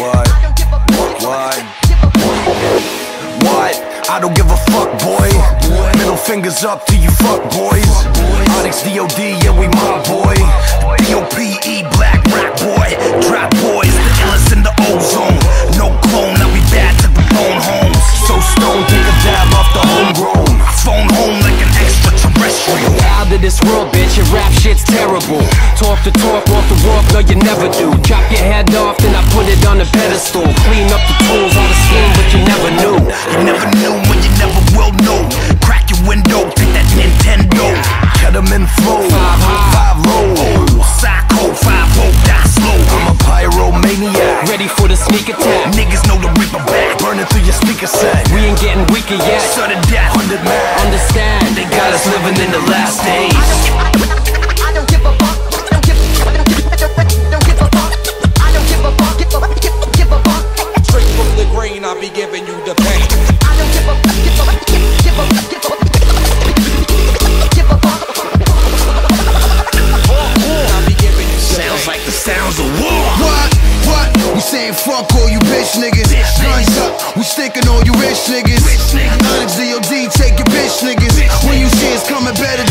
What? What? What? I don't give a fuck, boy. Middle fingers up to you fuck boys. Onyx DOD, yeah, we my boy. D-O-P-E, Talk the talk, walk the walk, no, you never do. Chop your head off, then I put it on a pedestal. Clean up the tools, all the scheme, but you never knew. You never knew when you never will know. Crack your window, take that Nintendo. Ketamine flow, Five high. five low. Oh. Psycho, five hope, die slow. I'm a pyromaniac. Ready for the sneak attack. Niggas know the reaper back, burning through your speaker set. We ain't getting weaker yet. Sudden death, hundred man. Understand, They got us living in the last days. Sounds of war. What? What? We saying fuck all you bitch niggas. Guns up, we sticking all you rich niggas. Onyx DOD, take your bitch niggas. When you see us coming better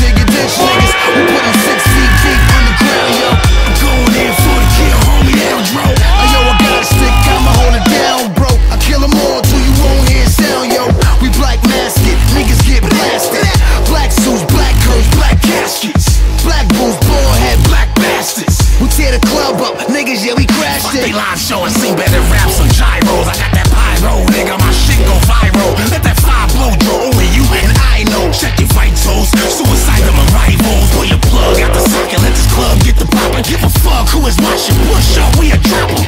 niggas, yeah, we crashed it. They line show and sing better rap some gyros. I got that pyro, nigga, my shit go viral. Let that fire blow, draw only you and I know. Check your vitals, suicide of my. Pull your plug out the socket, let this club get the poppin'. Give a fuck who is watching, push up, we a triple.